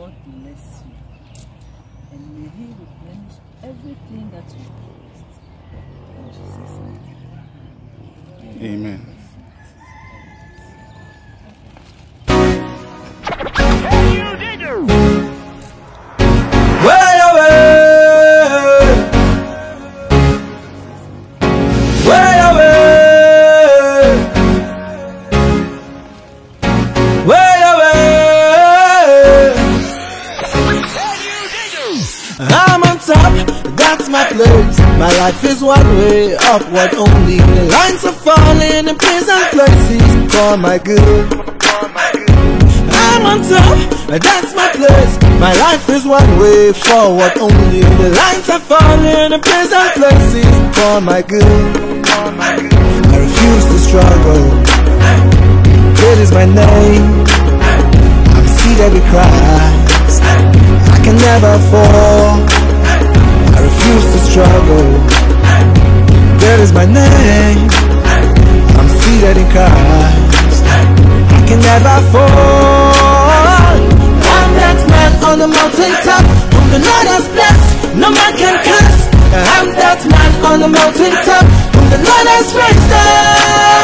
God bless you. And may He replenish everything that you lost. In Jesus' name. Amen. I'm on top, that's my place. My life is one way, upward only. The lines are falling in pleasant places for my good. I'm on top, that's my place. My life is one way forward only. The lines are falling in pleasant places for my good. I refuse to struggle. It is my name. I'm seed every Christ. I can never fall struggle. That is my name. I'm seated in Christ. I can never fall. I'm that man on the mountaintop, whom the Lord has blessed. No man can curse. I'm that man on the mountaintop, whom the Lord has raised up.